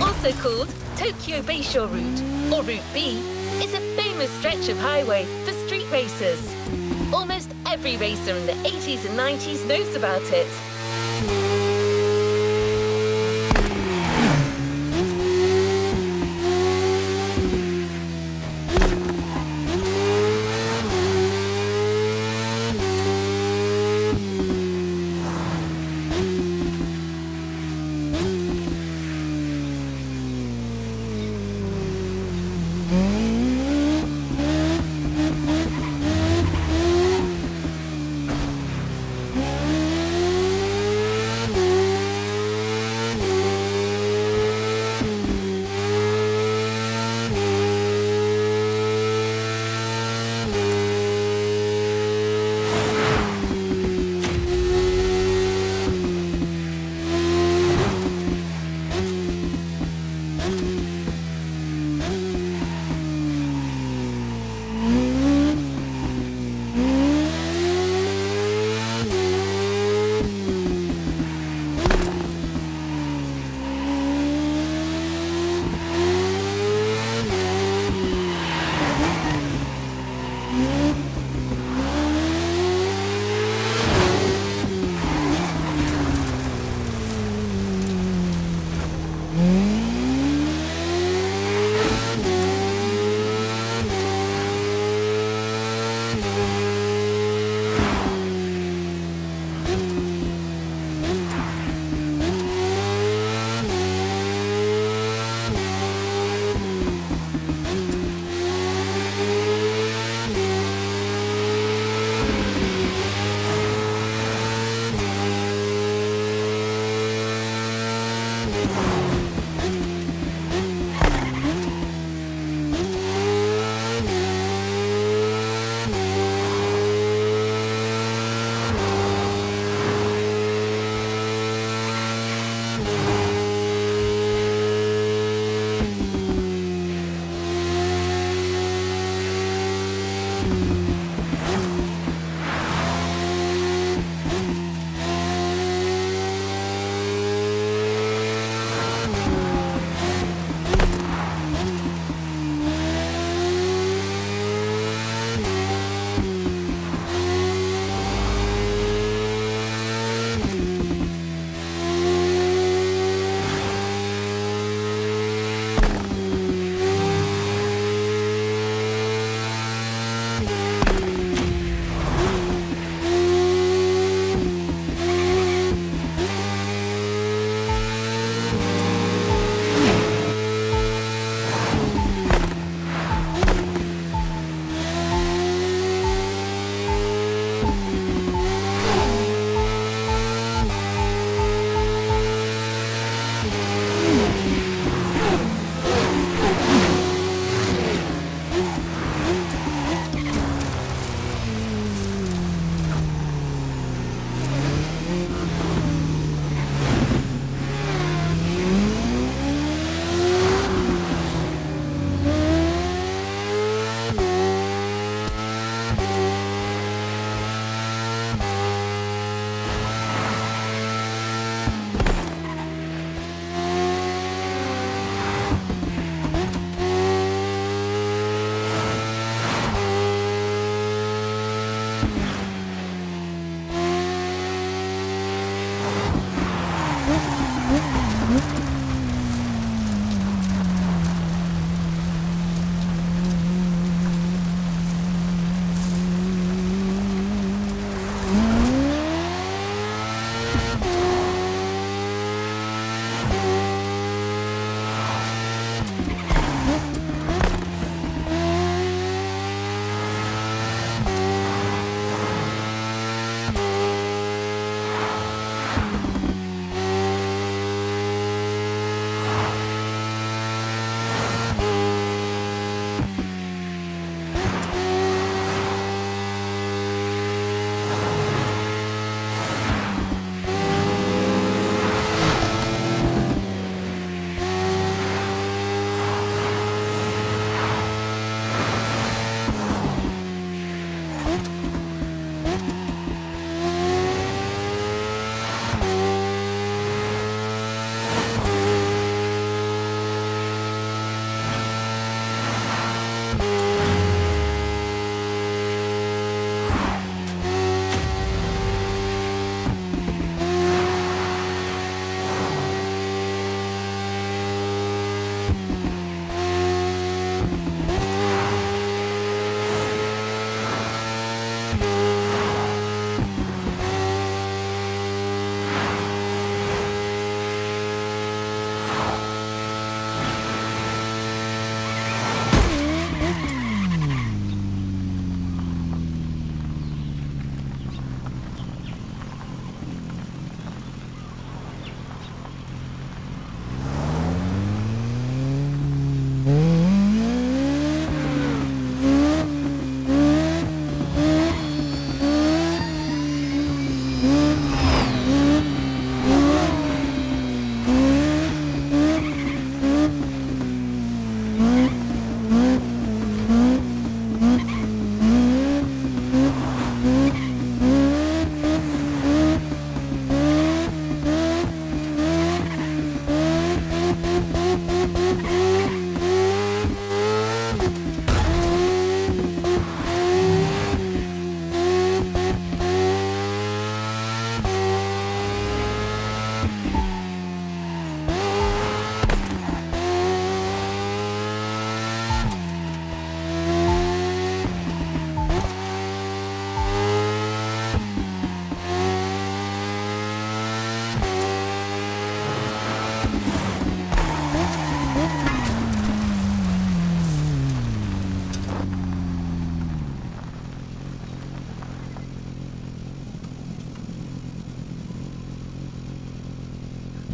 also called Tokyo Bayshore Route, or Route B, is a famous stretch of highway for street racers. Almost every racer in the 80s and 90s knows about it.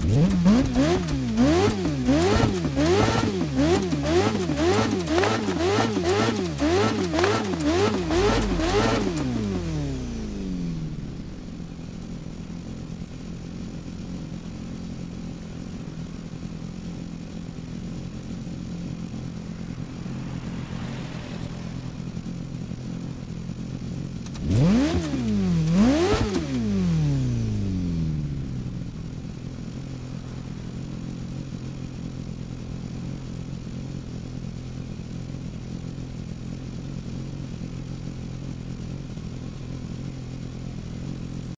Mm-hmm.